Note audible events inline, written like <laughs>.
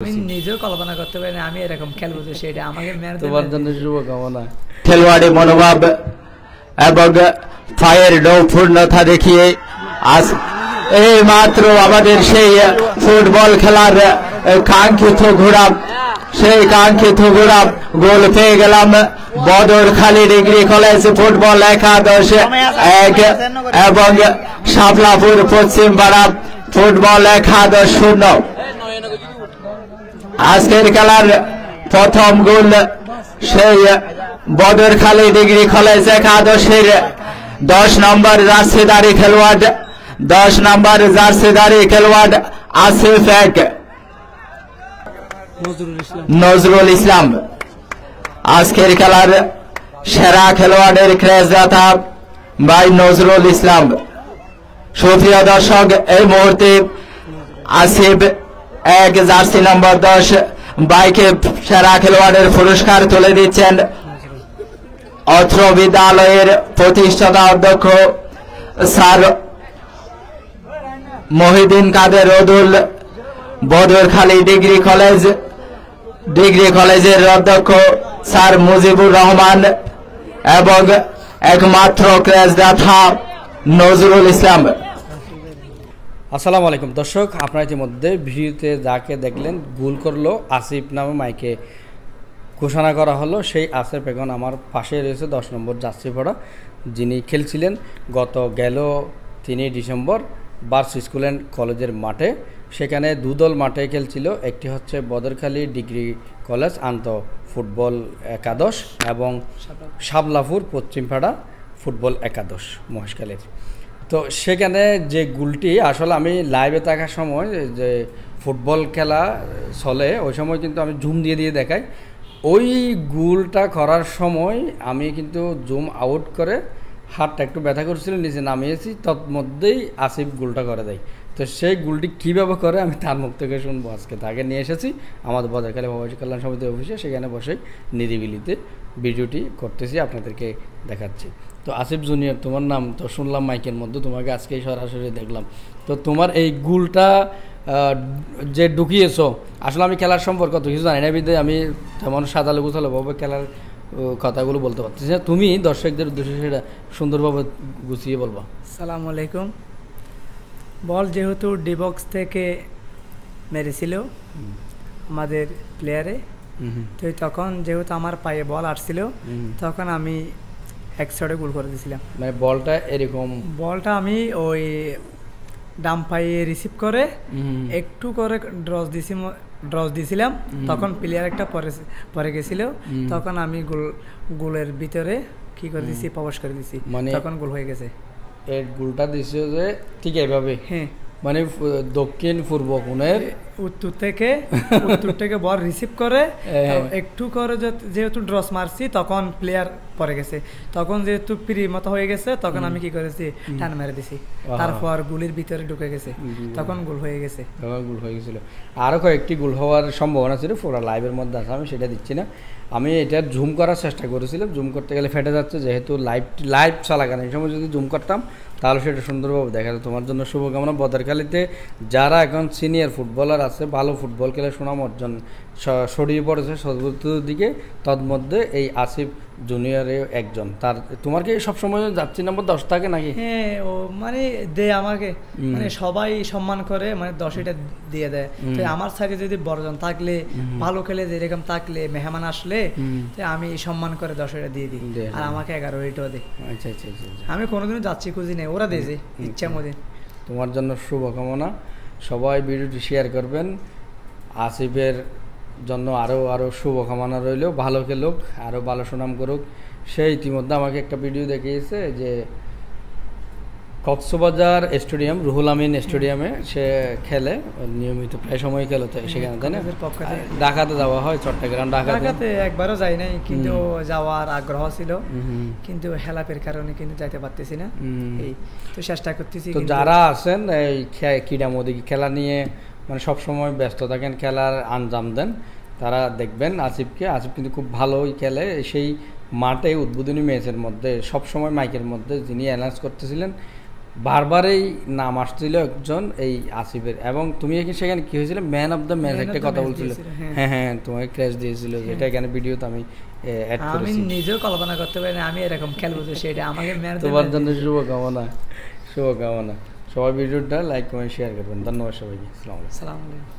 আমি নিজেও কল্পনা করতে পারি না আমি এরকম খেলব তো সেটা আমাকে ম্যাচ তোমার জন্য শুভকামনা। খেলোয়াড়ি মনোভাব এবং ফায়ার নৌপূর্ণতা দেখিয়ে আজ এই মাত্র আমাদের সেই ফুটবল খেলার কাঙ্ক্ষিত ঘোড়া সেই কাঙ্ক্ষিত ঘোড়া গোল পেয়ে গেলাম বদর খালি ডিগ্রি কলেজ ফুটবল একাদশ এক এবং শাপলাপুর পশ্চিম পাড়া ফুটবল একাদশ শূন্য। আজকের খেলার প্রথম গোল সেই বদরখালী ডিগ্রি কলেজ একাদশের দশ নম্বর জার্সিদারি খেলোয়াড়, দশ নম্বর জার্সিদারি খেলোয়াড় আসিফ এক। নজরুল ইসলাম নজরুল ইসলাম। আজকের খেলার সেরা খেলোয়াড়ের ক্রেজদাতা ভাই নজরুল ইসলাম। সুপ্রিয় দর্শক, এই মুহূর্তে আসিফ এক জার্সি নম্বর দশ, বাইকে সেরা খেলোয়াড়ের পুরস্কার তুলে দিচ্ছেন অত্র বিদ্যালয়ের প্রতিষ্ঠাতা অধ্যক্ষ sir Mohidin Kader Rodul, Badarkhali degree college, degree কলেজের অধ্যক্ষ স্যার মুজিবুর রহমান এবং একমাত্র ক্রেজদাতা নজরুল ইসলাম। আসসালামু আলাইকুম। দর্শক, আপনারা ইতিমধ্যে ভিডিওতে যাকে দেখলেন, গুল করল, আসিফ নামে মাইকে ঘোষণা করা হলো। সেই আসিফ এখন আমার পাশে রয়েছে, দশ নম্বর যাত্রী পড়া যিনি খেলছিলেন গত গেল তিনই ডিসেম্বর বার্স স্কুল অ্যান্ড কলেজের মাঠে। সেখানে দুদল মাঠে খেলছিল। একটি হচ্ছে বদরখালী ডিগ্রি কলেজ আন্ত ফুটবল একাদশ এবং শাবলাপুর পশ্চিমপাড়া ফুটবল একাদশ মহেশখালীর তো সেখানে যে গুলটি, আসলে আমি লাইভে থাকার সময় যে ফুটবল খেলা চলে, ওই সময় কিন্তু আমি জুম দিয়ে দিয়ে দেখাই। ওই গুলটা করার সময় আমি কিন্তু জুম আউট করে হাতটা একটু ব্যথা করছিল, নিচে নামিয়েছি, তৎমধ্যেই আসিফ গুলটা করে দেয়। তো সেই গুলটি কীভাবে করে আমি তার মুখ থেকে শুনব আজকে? তাকে নিয়ে এসেছি, আমাদের বদরকালী ভবাসী কল্যাণ সমিতি অফিসে, সেখানে বসে নিরিবিলিতে ভিডিওটি করতেছি, আপনাদেরকে দেখাচ্ছি। তো আসিফ জুনিয়র তোমার নাম তো শুনলাম মাইকের মধ্যে তোমাকে আজকেই সরাসরি দেখলাম। তো তোমার এই গুলটা যে ঢুকিয়েছো আসলে আমি খেলার সম্পর্ক তো কিছু জানি না বিদে আমি তেমন সাজালো গুছালো ভাবে খেলার কথাগুলো বলতে পারতেছি না। তুমি দর্শকদের উদ্দেশ্যে সেটা সুন্দরভাবে গুছিয়ে বলবা। সালাম আলাইকুম। বল যেহেতু ডিবক্স থেকে মেরেছিল আমাদের প্লেয়ারে তো তখন যেহেতু আমার পায়ে বল আসছিল তখন আমি এক শটে গোল করে দিয়েছিলাম মানে বলটা এরকম। বলটা আমি ওই ডাম পায়ে রিসিভ করে একটু করে ড্রস দিছি ড্রস দিছিলাম তখন প্লেয়ার একটা পরে পরে গেছিল তখন আমি গোল গোলের ভিতরে কি করে দিছি প্রবেশ করে দিছি মানে- তখন গোল হয়ে গেছে। এর গুলটা দিছে যে ঠিক এইভাবে। হ্যাঁ। মানে দক্ষিণ পূর্ব কোণের উত্তর থেকে উত্তর থেকে বল রিসিভ করে। <laughs> হ্যাঁ। একটু করে যেহেতু ড্রস মারছি তখন প্লেয়ার পরে গেছে। তখন যেহেতু ফ্রি মতো হয়ে গেছে তখন আমি কি করেছি টান মেরে দিছি। তারপর গুলির ভিতরে ঢুকে গেছে। তখন গোল হয়ে গেছে। গোল হয়ে গেছিল। আরও কয়েকটি গোল হওয়ার সম্ভাবনা ছিল পুরো লাইভের মধ্যে আছে আমি সেটা দিচ্ছি না। আমি এটা জুম করার চেষ্টা করেছিলাম জুম করতে গেলে ফেটে যাচ্ছে যেহেতু লাইভ লাইভ চলাকালীন এই সময় যদি জুম করতাম তাহলে সেটা সুন্দরভাবে দেখা যায় তোমার জন্য শুভকামনা। বদরকালিতে যারা এখন সিনিয়র ফুটবলার আছে, ভালো ফুটবল খেলে সুনাম অর্জন স- ছড়িয়ে পড়েছে সর্বোচ্চর দিকে তন্মধ্যে এই আসিফ জুনিয়রে একজন। তার তোমার কি সবসময় যাচ্ছি নম্বর দশ থাকে নাকি? হ্যাঁ ও মানে দেয় আমাকে। মানে সবাই সম্মান করে মানে দশটা দিয়ে দেয়। তো আমার সাইডে যদি বড়জন থাকলে ভালো খেলে যেরকম থাকলে মেহমান আসলে। তো আমি সম্মান করে দশটা দিয়ে দিই। দিয়ে আর আমাকে এগারো এটাও দেয়। আচ্ছা আচ্ছা আচ্ছা আচ্ছা। আমি কোনোদিনও যাচ্ছি খুঁজি নেই ওরা দিয়েছে ইচ্ছা মতো তোমার জন্য শুভকামনা। সবাই ভিডিওটি শেয়ার করবেন। আসিফের জন্য আরও আরও শুভকামনা রইল। ভালো খেলুক আরও ভালো সুনাম করুক। সে ইতিমধ্যে আমাকে একটা ভিডিও দেখিয়েছে যে কক্সবাজার স্টেডিয়াম রুহুল আমিন স্টেডিয়ামে সে খেলে নিয়মিত প্রায় সময় খেলে তো সেখানে তাই না। ঢাকাতে যাওয়া হয় চট্টগ্রাম ঢাকাতে। একবারও যাই নাই কিন্তু যাওয়ার আগ্রহ ছিল। কিন্তু হেলাপের কারণে কিন্তু যাইতে পারতেছি না। এই তো চেষ্টা করতেছি তো যারা আছেন এই ক্রীড়া মোদী খেলা নিয়ে মানে সব সময় ব্যস্ত থাকেন খেলার আঞ্জাম দেন। তারা দেখবেন আসিফকে আসিফ কিন্তু খুব ভালোই খেলে। সেই মাঠে উদ্বোধনী ম্যাচের মধ্যে সব সময় মাইকের মধ্যে যিনি অ্যানাউন্স করতেছিলেন বারবারই নাম আসছিল একজন এই আসিফের। এবং তুমি এখানে সেখানে কি হয়েছিল? ম্যান অফ দ্য ম্যাচ একটা কথা বলছিল। হ্যাঁ। হ্যাঁ হ্যাঁ তোমাকে ক্র্যাশ দিয়েছিল যেটা এখানে ভিডিওতে আমি অ্যাড আমি নিজেও কল্পনা করতে পারি না আমি এরকম খেলব তো সেটা আমাকে ম্যান তোমার জন্য শুভকামনা শুভকামনা। সবাই ভিডিওটা লাইক কমেন্ট শেয়ার করবেন ধন্যবাদ সবাইকে আসসালামু আলাইকুম সালাম আলাইকুম